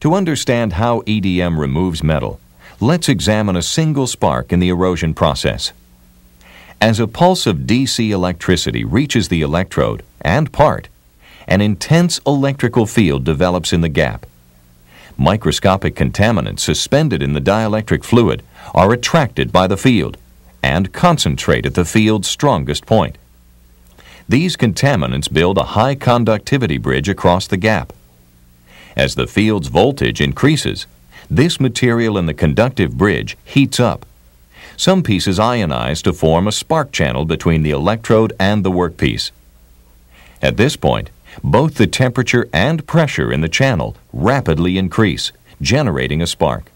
To understand how EDM removes metal, let's examine a single spark in the erosion process. As a pulse of DC electricity reaches the electrode and part, an intense electrical field develops in the gap. Microscopic contaminants suspended in the dielectric fluid are attracted by the field and concentrate at the field's strongest point. These contaminants build a high conductivity bridge across the gap. As the field's voltage increases, this material in the conductive bridge heats up. Some pieces ionize to form a spark channel between the electrode and the workpiece. At this point, both the temperature and pressure in the channel rapidly increase, generating a spark.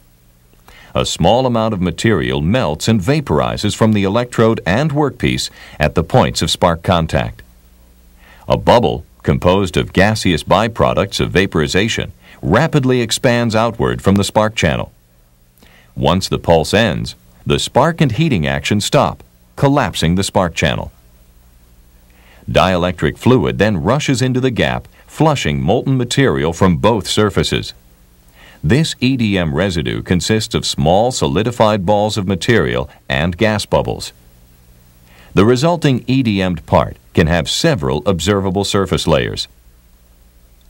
A small amount of material melts and vaporizes from the electrode and workpiece at the points of spark contact. A bubble, composed of gaseous byproducts of vaporization, rapidly expands outward from the spark channel. Once the pulse ends, the spark and heating action stop, collapsing the spark channel. Dielectric fluid then rushes into the gap, flushing molten material from both surfaces. This EDM residue consists of small solidified balls of material and gas bubbles. The resulting EDM'd part can have several observable surface layers.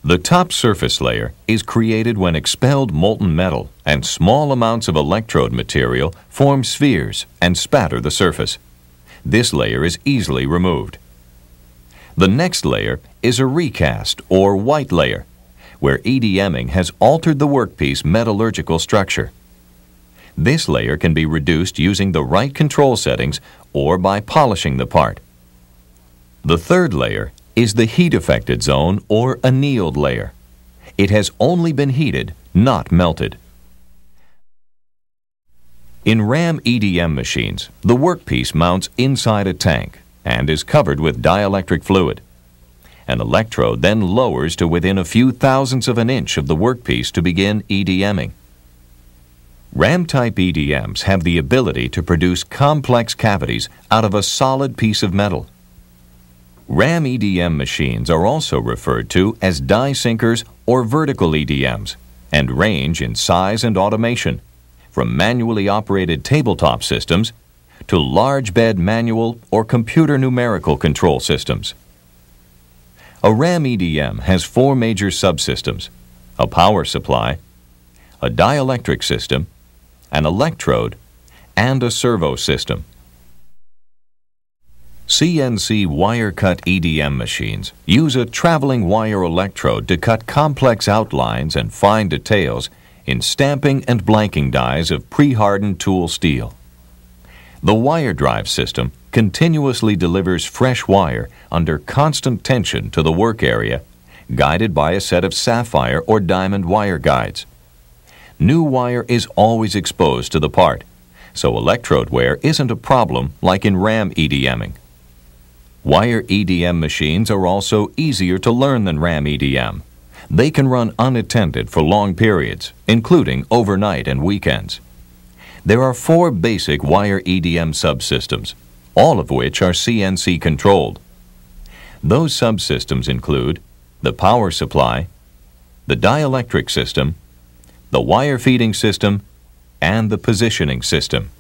The top surface layer is created when expelled molten metal and small amounts of electrode material form spheres and spatter the surface. This layer is easily removed. The next layer is a recast or white layer, where EDMing has altered the workpiece metallurgical structure. This layer can be reduced using the right control settings or by polishing the part. The third layer is the heat affected zone or annealed layer. It has only been heated, not melted. In RAM EDM machines, the workpiece mounts inside a tank and is covered with dielectric fluid. An electrode then lowers to within a few thousandths of an inch of the workpiece to begin EDMing. RAM-type EDMs have the ability to produce complex cavities out of a solid piece of metal. RAM EDM machines are also referred to as die sinkers or vertical EDMs and range in size and automation from manually operated tabletop systems to large bed manual or computer numerical control systems. A RAM EDM has four major subsystems a power supply, a dielectric system, an electrode, and a servo system. CNC wire cut EDM machines use a traveling wire electrode to cut complex outlines and fine details in stamping and blanking dies of pre-hardened tool steel. The wire drive system continuously delivers fresh wire under constant tension to the work area, guided by a set of sapphire or diamond wire guides. New wire is always exposed to the part, so electrode wear isn't a problem like in RAM EDMing. Wire EDM machines are also easier to learn than RAM EDM. They can run unattended for long periods, including overnight and weekends. There are four basic wire EDM subsystems, all of which are CNC controlled. Those subsystems include the power supply, the dielectric system, the wire feeding system, and the positioning system.